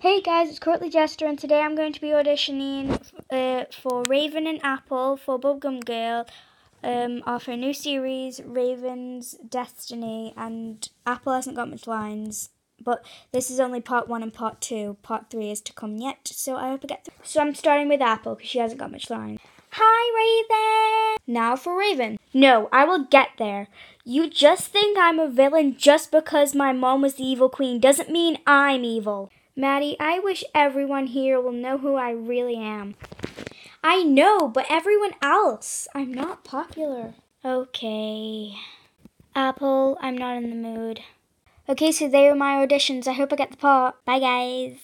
Hey guys, it's Courtly Jester, and today I'm going to be auditioning uh, for Raven and Apple for Bubblegum Girl um, of her new series, Raven's Destiny. And Apple hasn't got much lines, but this is only part one and part two. Part three is to come yet, so I hope I get through. So I'm starting with Apple because she hasn't got much lines. Hi, Raven! Now for Raven. No, I will get there. You just think I'm a villain just because my mom was the evil queen doesn't mean I'm evil. Maddie, I wish everyone here will know who I really am. I know, but everyone else. I'm not popular. Okay. Apple, I'm not in the mood. Okay, so they were my auditions. I hope I get the part. Bye, guys.